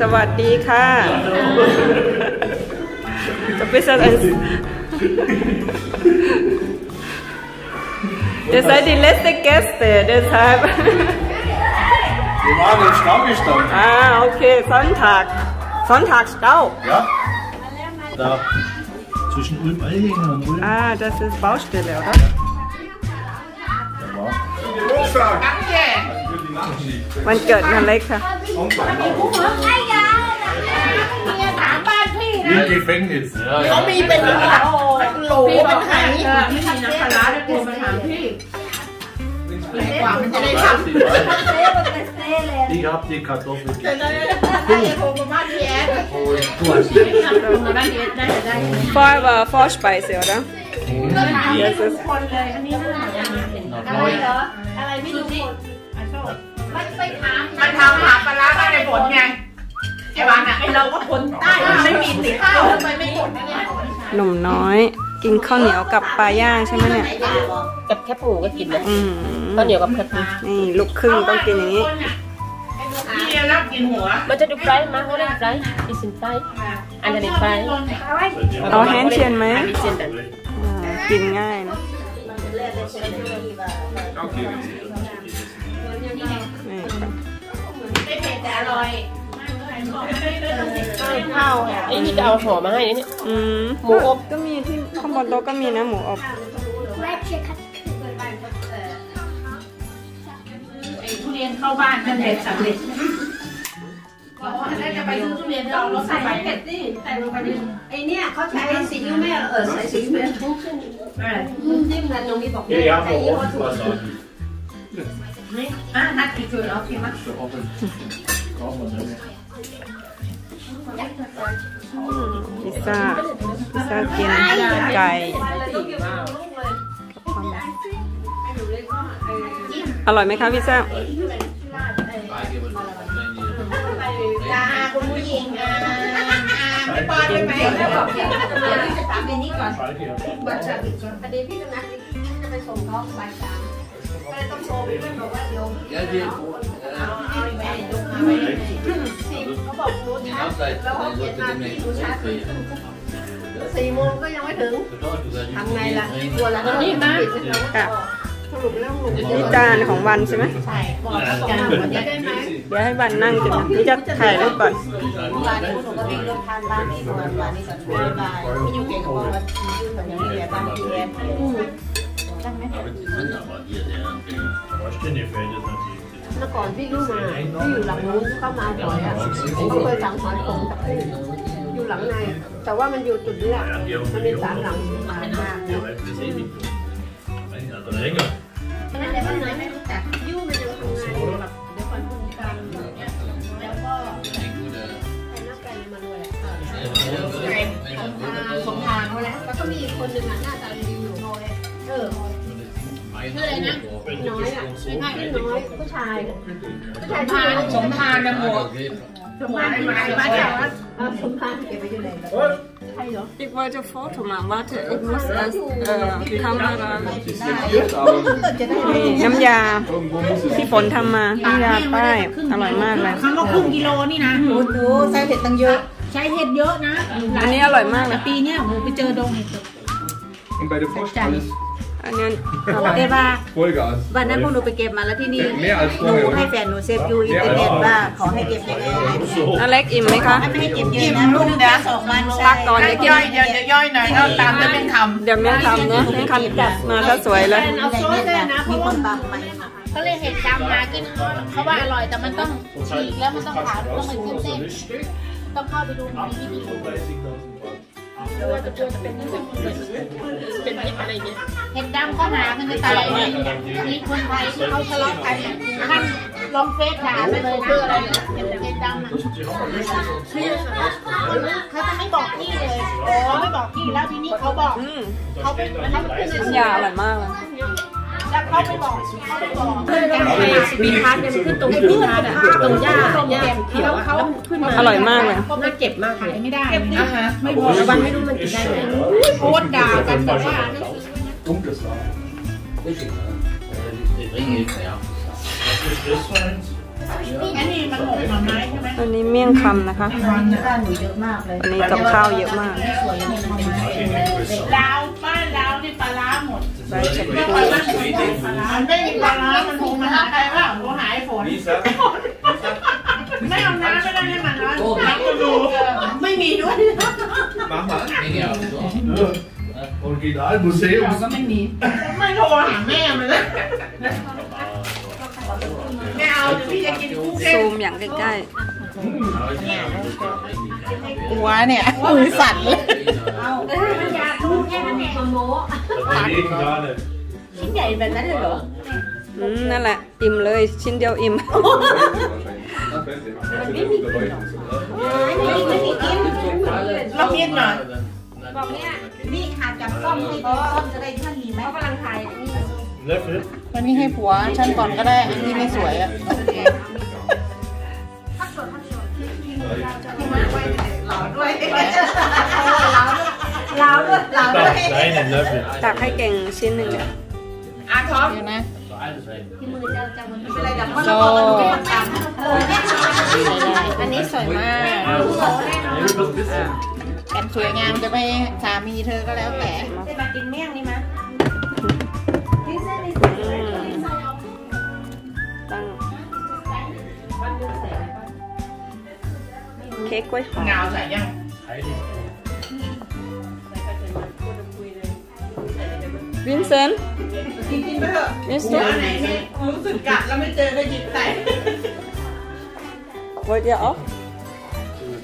สวัสดีค่ะจะไปเซอร์ Ihr seid die letzte Gäste, deshalb. Wir waren im Staubestand. Ah, okay, Sonntag. Sonntagsstau. Ja? Da zwischen Ulm-Eilingen und Ulm. Ah, das ist Baustelle, oder? Da war. วันเกิดนาเล็กค่ะถามบ้านพี่ Im Gefängnis. Ja, เขา ja. มีเป็นโหลเป็นไหไม่มีนักคาราได้โทรมาถามพี่กว่ามันจะได้ท Ich hab die Kartoffel ำถ้าจะโทรมาบ้านพี่แอด Du hast มาบ้านเอสได้ได้ Vor war Vorspeise, oder? เยอะทุกคนเลยอันนี้น่าจะมาเป็นอะไรเหรอ อะไรไม่รู้มันไปถามมันทำ ผลไงไอ้บ้านอะไอ้เราก็คนใต้ไม่มีติดข้าข้าววทำไมไม่กดนะเนี่ยหนุ่มน้อย กินข้าวเหนียวกับปลาย่างใช่ไหมเนี่ยกับแคบหมูก็กินนะอืมข้าวเหนียวกับแคบหมูนี่ลูกครึ่งต้องกินอย่างนี้พี่รับกินหัวมันจะดูไฟมาเขาเรียกไฟดิสินไฟอันนี้ไฟเอาแฮนด์เชียนไหมดิเซียนดันอ่ากินง่ายนะนี่ค่ะไม่เผ็ด แต่อร่อยข้าวไอ้นี่จะเอาห่อมาให้เนี่ยอืมหมูอบก็มีที่ข้างบนโต๊ะก็มีนะหมูอบไอ้ทุเรียนเข้าบ้านนั่นเด็ดสำเร็จบอกว่าถ้าจะไปซื้อทุเรียนเราเราใส่เผ็ดสิใส่ลงไปดิไอเนี่ยเขาใช้ซีอิ๊วแม่เออใส่ซีอิ๊วแม่ทุกขึ้นจิ้มกันตรงนี้บอก Ja, ja, ใส่ยี่ห้อ aber ถูก was sagen. อะนัดกี่คืนเอาคิดว่า So offen. พิซซ่าพิซซ่ากินไก่อร่อยไหมคะพิซซ่าจ้าคุณผู้หญิงอ่าไม่ป้อนได้ไหมแล้วบอกเดี๋ยวจะถามเรนนี่ก่อนบัตรจับก่อนประเดี๋ยวพี่จะนัดจะไปส่งเขาบ่ายสามก็เลยต้องโทรไปเพื่อนบอกว่าเดี๋ยวเอาเอาอีกแม่ยก มาไว้เขาบอกรู้ชัดแล้วเขาเขียนมาที่รู้ชัดสี่โมงก็ยังไม่ถึงทำไงล่ะกลัวแล้วนี่นะค่ะสรุปแล้วหนูนี่จานของวันใช่ไหมใช่บอกเขาส่งมาวันนี้ได้ไหมเดี๋ยวให้วันนั่งกินนะนี่จะถ่ายรูปก่อนร้านนี้หนูก็วิ่งรถทานร้านนี้หนูร้านนี้สันติบายพี่อยู่เก่งกับว่ายืนแบบนี้เลยบ้านพี่แอน Rohrständefelder natürlich. เมื่อก่อนพี่รู้มาพี่อยู่หลังนู้นเข้ามาบ่อยอะเขาเคยสั่งหอยผมกับพี่อยู่หลังใน แต่ว่ามันอยู่จุดนี้แหละมันมีสามหลังมามาก Ja, weil das eh mit. Also länger. นั่นแต่บ้านไหนไม่รู้จักยู่มันจะทำงานอยู่แบบเดี๋ยวก่อนพรุ่งนี้กันแล้วก็ใส่หน้าไก่มาด้วยสมทางเขาแล้วแล้วก็มีอีกคนหนึ่งอะหน้าตาดีอยู่เออ ชื่ออะไรนะน้อยอะไม่ใช่พี่น้อยผู้ชายผู้ชายชื่ออะไรสมทานนะหมวกสมภารที่ไหนบ้านเราอะสมภารเก็บไว้อยู่ไหนใช่เหรอ Ich wollte Foto machen. Warte, ich muss erst äh, Kamera. นี่น้ำยาที่ฝนทำมาน้ำยาป้ายอร่อยมากเลย คำว่าครึ่งกิโลนี่นะโอ้โหใส่เผ็ดตั้งเยอะ ใช้เห็ดเยอะนะ อันนี้อร่อยมากเลยปีเนี้ยโหไปเจอดงเห็ด Und bei der Frosch alles อันนี้อร่อยเรียกว่า Vollgas. วันนั้นพวกหนูไปเก็บมาแล้วที่นี่ Mehr als หนู vorher. ให้แฟนหนูเซฟยูอินเทอร์เน็ตว่าขอให้เก็บยังไงอเล็กอิ่มไหมคะ ไม่ให้เก็บเยอะนะลูกนะสองวันพักก่อนเดี๋ยวกินย่อยเดี๋ยวจะย่อยหน่อยก็ตามจะเป็นคเดี๋ยวแม่ทำนะแม่ทำจัดมาถ้าสวยเลยเอาซอสด้วยนะเพมีราะคว่านบังไปเขาเรียกเห็ดดำหากินเขาว่าอร่อยแต่มันต้องฉีกแล้วมันต้องผ่าต้องเป็นเส้นๆต้องเข้าไปดูมันมี วิธีดูเห็ดดำเขาหากันจะตายมีคนไทยที่เขาทะเลาะกันท่านลองเฟซด่าไปเลยคืออะไรเห็ดดำอะเขาจะไม่บอกพี่เลยเขาไม่บอกพี่แล้วทีนี้เขาบอกอืมเขาไปเขาไปขึ้นน้ำยาอร่อยมากเลย แล้วเขาไปบอกเขาไปบอกปีพาร์ทเนี่ยมันขึ้นตรงปีพาร์ทอะตรงหญ้าหญ้าเขียวอะแล้วมันขึ้นมาอร่อยมากเลยน่าเก็บมากเลยำไม่ได้อะฮะไม่พอระวังให้รู้มันกินได้ไหมโคตรด่ากันแบบว่า Dunkles Lager. Was ist das für eins? อันนี้มันหมกหน่อไม้ใช่ไหมอันนี้เมี่ยงคำนะคะ บ้านหนูเยอะมากเลยอันนี้กับข้าวเยอะมากสวยอย่างนี้มันเป็นลาวบ้านลาวนี่ปลาร้าหมดใบชะพไม่ลูปลาร้าหมดปลาร้าไม่มีปลาร้ามันคงมาหาใครว่าโทรหาไอ้ฝน Lisa, ไม่เอาน้ำไม่ได้ให้มันร้อนน้ำก็ดูไม่มีด้วย mach mal. Ja. Originalmuseum. ไม่โทรหาแม่มันเลย ไม่เอาเดี๋ยวพี่จะกินกุ้งเส้นซูมอย่างใกล้หัวเนี่ยมือสั่นเลยมันอยากรู้แค่นั้นเองมาโม้ชิ้นใหญ่แบบนั้นเลยเหรอๆอืมนั่นแหละ อิ่มเลยชิ้นเดียวอิ่ม ไม่มีกินเรามีดหน่อยบอกเนี่ยนี่ขาดจับซ่อมให้ซ่อมจะได้ท่านมีไหมเขากำลังถ่าย อันนี้ Löffel. วันนี้ให้ผัวฉันก่อนก็ได้อันนี้ไม่สวยอะลาวด้วยลาวด้วย Kleinen Löffel. ตักให้เก่งชิ้นหนึ่งเนี่ยอาท็อปเดี๋ยวนะที่มือเจ้าเจ้ามันเป็นไรดับมันโซ่อันนี้สวยมากแต่งสวยงามจะไปสามีเธอก็แล้วแต่ได้มากินเมี่ยงนี่มั้ย เค้กกล้วยหอมเงาใส่ยังวินเซนต์กินกินไปเถอะวินเซหัวนต์ไหนไม่รู้สึกกัดแล้วไม่เจอก็หยิบใส่ wollt ihr auch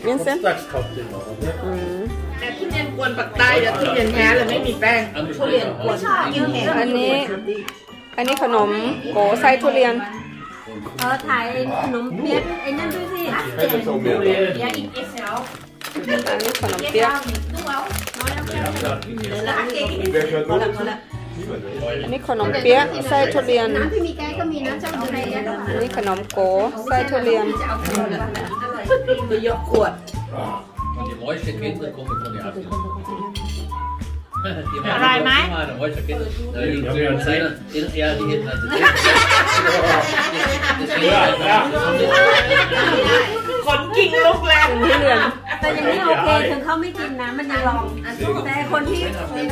Vincent Geburtstagscocktail machen, ne? อืมแต่ทุเรียนกวนปักใต้เดี๋ยวทุเรียนแท้เลยไม่มีแป้งทุเรียนกวนกินแห้งอันนี้ อันนี้ขนมโกไส้ทุเรียน เออถ่ายขนมเปี๊ยะไอ้นั่นด้วยสิ Hätte so mehr. อย่าอีกเอสเซลอันนี้ขนมเปี๊ยะดูเอาน้อยแล้ว Wir haben da gegessen. แล้วเก่ง Wer hört พอ noch? ละพอละอันนี้ขนมเปี๊ยะไส้ทุเรียนน้ำที่มีแกงก็มีนะเจ้าดูในนี้อันนี้ขนมโกไส้ทุเรียนจะเอาไปเลยอร่อยตัวยกขวด อร่อยไหม ขนกิ่งลุกแรงเหลืองแต่ยังนี้โอเคถึงเขาไม่กินนะมันยังลอง แต่คนที่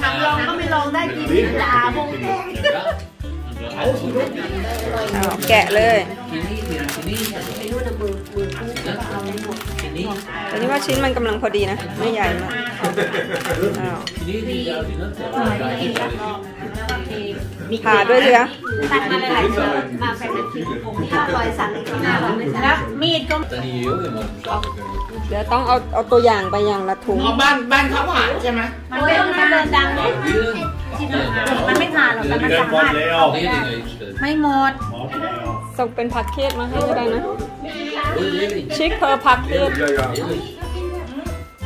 ทำลองก็ไม่ลองได้กินจ่าวงแดงแกะเลย ไม่รู้นะมือมือคู่ก็เอาไม่หมดอันนี้ว่าชิ้นมันกำลังพอดีนะ ไม่ใหญ่มากอ้าวผ่าด้วยเรือตัดมาหลายๆตัวมาแฟนเป็นชิ้นถ้าปล่อยสั่งข้างหน้าเราไม่สั่งแล้วมีดก็ Dann die Junge mal geschlafen können. เดี๋ยวต้องเอาเอาตัวอย่างไปอย่างละถุงเอาบ้านบ้านเขาผ่านใช่ไหมมันไม่ต้องมาเดินดังเลยมันไม่ผ่านหรอกแต่มันสามารถ Lediger hinstellen. ไม่หมดส่งเป็นแพ็กเกจมาให้ก็ได้นะ Wo ist Ledig? ชิคเพอร์แพ็กเกจ Ja, ja. Ledig.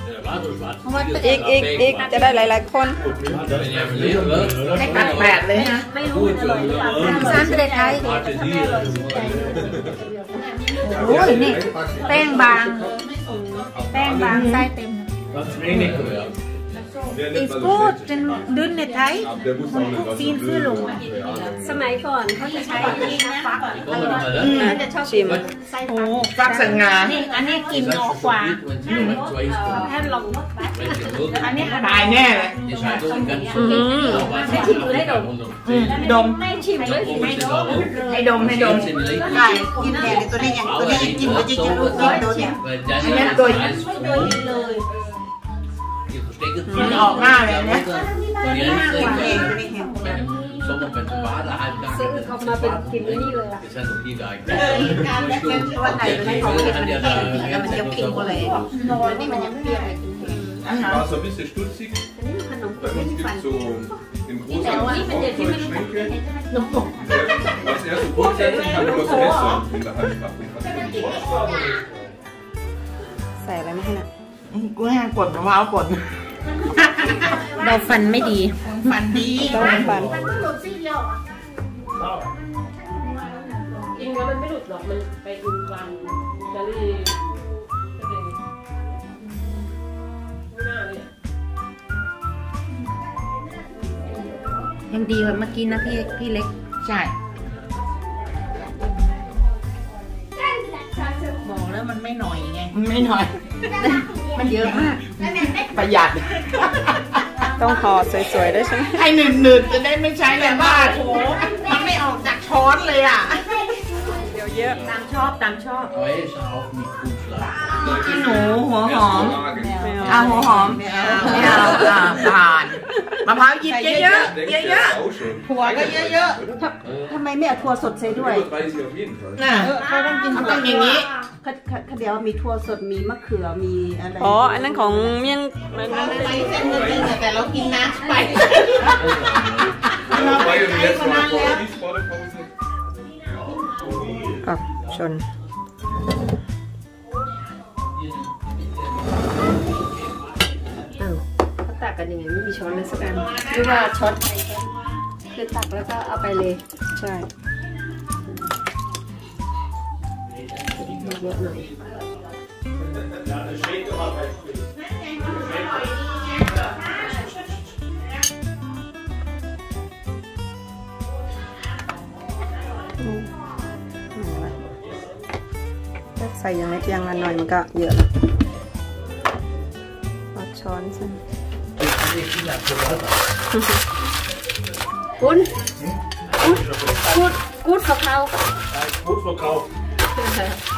Der war so schwarz. อีกอีกอีกจะได้หลาย ๆ คน Wenn ihr am Leben wird, ให้กัดแปดเลยนะไม่รู้มันอร่อยหรือเปล่าสามสิบเอ็ดไทย warte sie. โอ้ยนี่แป้งบาง แป้งบางไส้เต็ม Was wenig. Ja. It's good จนดึนในไทย Aber der muss auch nicht was Viel so Füllung. blöd sein. สมัยก่อนเขาจะใช้นี่นะฟัก Die kommen immer, อะ ne? ชิมไส้โอ้ฟักฟักสังงานี่อันนี้กิน Das ออก ist กว่า schon gut, wenn sie mit zwei Stunden. แค่ลอง Wenn sie wirklich อันนี้ขนาตายแน่เลย die Scheidung ganz อืมไม่ชิมดูได้ดมดมไม่ชิมเลยไม่ดมให้ดมให้ดมใช่กินแห้งตัวนี้อย่างตัวนี้กินก็จะจะรู้กินตัวเนี่ย Weil dann Ja, ist durch. alles โดนกินเลย Die Verstecke มันออกหน้าเลยนะ Und die แห้ง Hälfte ตัวนี้แห้ง wenn im Sommer, wenn sie Bade halb ซื้อเขามาเป็นกินนี่เลยล่ะ ist ja noch hier geeignet. วันไหนมันไม่ของเผ็ดมันแห้งแล้วมันจะกินอะไรแล้วนี่มันยังเปรี้ยว War so ein bisschen stutzig. Bei uns gibt es so in แต่ว่านี่เป็นเด็กที่ไม่รู้ Großhandel เห็นใช่ไหม Schränke. Was er so grundsätzlich hat, nur das Messer in der Hand macht. Den kannst du nicht waschen. ใส่อะไรมาให้นะ กูแห้งกดมะพร้าวกดเราฟันไม่ดี ฟันดีต้องฟันจริงแล้วมันไม่หลุดหรอก มันไปดูความจะรีจะเป็นไม่น่าเลยอะยังดีกว่าเมื่อกี้นะพี่พี่เล็ก ใช่แล้วมันไม่หน่อยไง ไม่หน่อย มันเยอะมาก ประหยัด ต้องห่อสวยๆด้วยใช่ไหมไอ้หนืดหนืดๆจะได้ไม่ใช้แรงมากโอ้โหมันไม่ออกจากช้อนเลยอะ เดี๋ยวเยอะตามชอบตามชอบ Aber er ist auch nicht gut schlagen. ขี้หนูหัวหอมไม่เอาเอาหัวหอมไม่เอาไม่เอาอ่าผ่านมะพร้าวหยิบเยอะๆเยอะๆถั่วก็เยอะทำไมไม่เอาถั่วสดใส่ด้วยๆน่ะเขาต้องกินต้องอย่างนี้เขาเขาเขาเดี๋ยวมีถั่วสดมีมะเขือมีอะไรอ๋ออันนั้นของเมี่ยงมันนั่นไปเส้นจริงๆแต่เรากินน้ำไปอะชนตักกันยังไงไม่มีช้อนเลยสักอันหรือว่าช้อนใครก็คือตักแล้วก็เอาไปเลย ใช่ เยอะหน่อยถ้าใส่ยังเล็กยังละหน่อยมันก็เยอะแล้วเอาช้อนใส่คุณกูดกูดกะเพรา Gut verkauft. ได้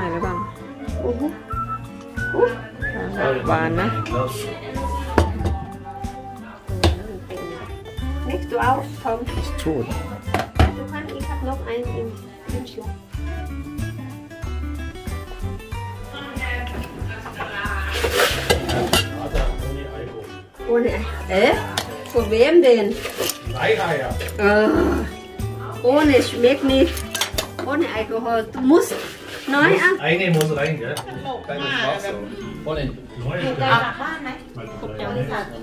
ม่หรือเปล่า โอ้โห หวานนะ next to out Tom Tot. du kannst ich hab noch einen im Kühlschrank Ohne Äh? Von wem denn? Eieier. Äh, ohne schmeckt nicht. Ohne Alkohol. Du musst neu an. Eine muss rein, gell? Kleines Wasser. Von den 1,3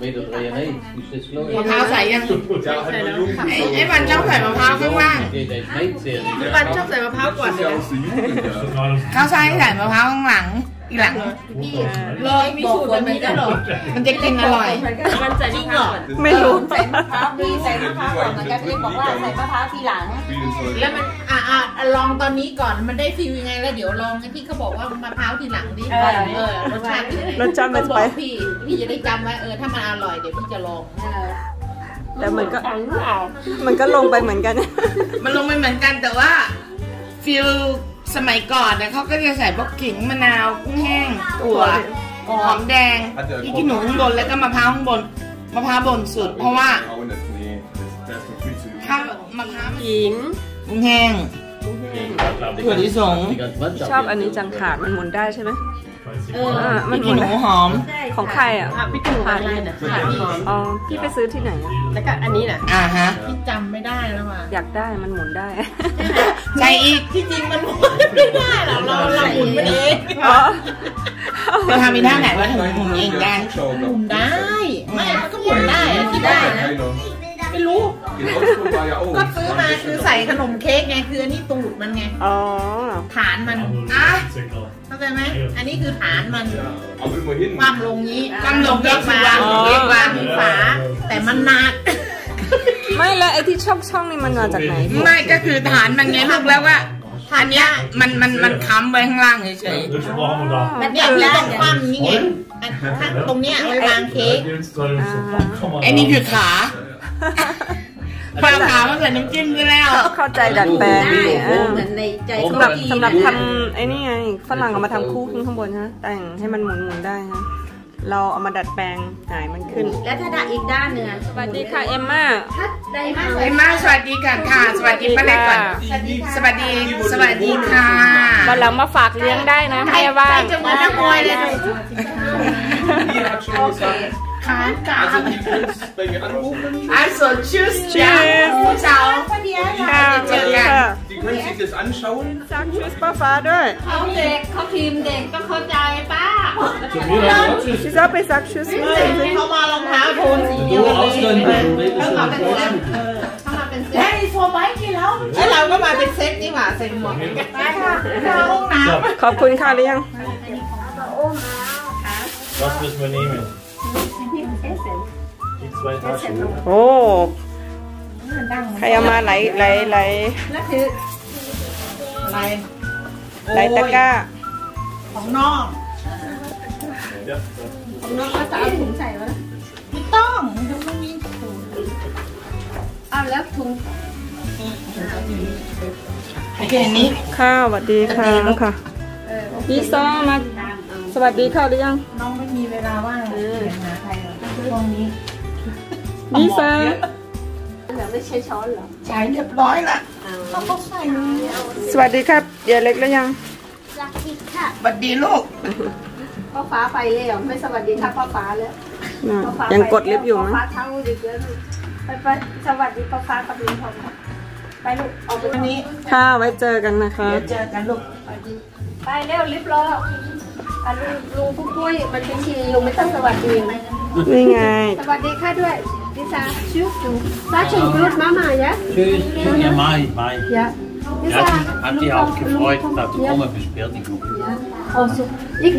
Meter drehen nicht. Ist das มะ klar? พร้าวใส่ยัง Ja, hat nur Jugend ไอ้ไอ้วันชอบใส่มะพร้าวข้างล่าง Okay, der schmeckt sehr ไอ้ nicht. วันชอบใส่มะพร้าวก่อน Das ist ja aus der Jugend. Ja. เขาใส่ใส่มะพร้าวข้างหลัง อีกหลังเลยมีสูตรแบบนี้ก็หรอมันจะกินอร่อยมันใส่มะพร้าวไม่รู้ใส่มะพร้าวมีใส่มะพร้าวก่อนเหมือนกันที่บอกว่าใส่มะพร้าวทีหลัง Wie soll แล้วมันอะอะลองตอนนี้ก่อนมันได้ฟีลยังไงแล้วเดี๋ยวลองไอ้ที่เขาบอกว่ามะพร้าวทีหลังดิเออเออรสชาติเป็นยังไงรสชาติมันต้องบไปอกพี่พี่จะได้จำไว้เออถ้ามันอร่อยเดี๋ยวพี่จะลองแต่มันก็มันก็ลงไปเหมือนกัน มันลงไม่เหมือนกันแต่ว่าฟิล สมัยก่อนเนี่ยเขาก็จะใส่พวกขิงมะนาวกุ้งแห้งถั่วหอมแดงพริกขี้หนูข้างบนแล้วก็มะพร้าวข้างบนมะพร้าวบนสุด เพราะว่า Auch nicht. Nee, das, das ist doch viel zu jung. ถ้ามะพร้าวมันหญิงกุ้งแห้ง ถั่วลิสง Die ganze Mannschaft. ชอบอันนี้จังขาดมันหมุนได้ใช่ไหมเอออ่ามัพรินกหมุขี้นหนูหอมของใครอะพี่กินขาดอะไรนะขาดหอมอ๋อพี่ไปซื้อที่ไหนอะแล้วก็อันนี้น่ะอ่าฮะพี่จำไม่ได้แล้วว่ะอยากได้มันหมุนได้ใส่อีกที่จริงมันหมุนไม่ได้หรอกเราเราหมุนมันเองอ๋อเราทำมีท่าไหนว่าถึงหมุนเองได้ Schau, หมุนได้ไม่มันก็หมุนได้อะที่ da ได้ ist นะ einer. ไม่รู้ In Augsburg war ja auch. ก็ซื้อมาคือใส่ขนมเค้กไงคืออันนี้ตูดมันไงอ๋อฐานมันอะเข้าใจไหมอันนี้คือฐานมัน Aber immerhin. ความลงนี้ความลงเค้กวางเค้กวางมีฝาแต่มันหนักไม่แล้วไอ้ที่ช่องช่องๆนี่มันมาจากไหนไม่ก็คือฐานมันไงลูกแล้วว่าอันเนี้ยมันมันมันค้ำไว้ข้างล่างเฉย Das brauchen wir da. ๆเนี่ยพี่ต้องคว่ำนี่ไงอันข้างตรงเนี้ยเอาไว้วางเค้ก Jetzt soll es vollkommen ไอ้นี่คือขา พอเอาขามาใส่น้ำจิ้มได้แล้ว เข้าใจดัดแปลงได้นี่เออเหมือนในใจสำหรับเขาดีสำหรับนะทำไอ้นี่ไงฝรั่งเอามาทำคู่ขึ้นข้างบนฮะแต่งให้มันหมุนหมุนๆได้ฮะเราเอามาดัดแปลงหายมันขึ้น แล้วถ้าดัดอีกด้านหนึ่งอะสวัสดีค่ะเอมม่าถ้าได้มากเอ็มมาสวัสดีกันค่ะ สวัสดีป้าเล็กก่อนสวัสดีสวัสดีค่ะวันหลังมาฝากเลี้ยงได้นะให้ว่างจะเหมือนนักมวยเลย Die hat schon gesagt. ขานกา Also, die kannst bei mir anrufen. อาสดชื่อ Cheers ผู้สาวค่ะสวัสดีค่ะ Die können sich das anschauen. ซักชุดป้าฟ้าด้วยเขาเด็กเขาทีมเด็กต้องเข้าใจป้า Zu mir dann Deutsch ชิซ่าไปซักชุดสิเขามารองเท้าโทนสีเดียว Du กันเลย Ausländer, du redest Hör ja mal, nicht bitte. Deutsch. เข้ามาเป็นเซตไอ้โฟร์ไบค์กี่แล้วแล้วเราก็มาเป็นเซตนี่หว่าใส่หมวกไปค่ะเข้าห้องน้ำขอบคุณค่ะหรือยัง Was müssen wir nehmen? โอ้ใครเอามาไหลไหลไหลแล้วคืออะไรไหลตะกร้า ของน้องของน้องก็จะเอาถุงใส่ไว้ไม่ต้องมันไม่มีถุงเอาแล้วถุงโอเคอันนี้ข้าวสวัสดีค่ะค่ะพี่ซ้อมาสวัสดีค่ะหรือยัง น้องไม่มีเวลาว่างเขียนหาใครช่วงนี้ พี่ซ้อเหรอไม่ใช่ช้อนเหรอ ใช้เรียบร้อยละต้องเขาใส่สวัสดีครับเดี๋ยวเล็กแล้วยังรักที่ค่ะบัดดีลูกพ่อฟ้าไปเลยเหรอไม่สวัสดีค่ะพ่อฟ้าแล้วน่ะพ่อฟ้ายังกดลิฟต์อยู่พ่อมั้ยฟ้าเท้าดีเกินไปไปสวัสดีพ่อฟ้ากับลุงพงษ์ไปลูกออกไปอันนี้ค่ะไว้เจอกันนะคะเดี๋ยวเจอกันลูกไปเร็วลิฟต์รออะลุงลุงผู้ปุ้ยมันเป็นทีลุงไม่ต้องสวัสดีไหมนี่ไง สวัสดีค่ะด้วย ดิซาชื่อดูซาชิงกรุดมามา ja Tschüss. Ja, Mai, Mai. ja Ja, hat sich auch gefreut, dass du kommen bist, Berti. Also, ich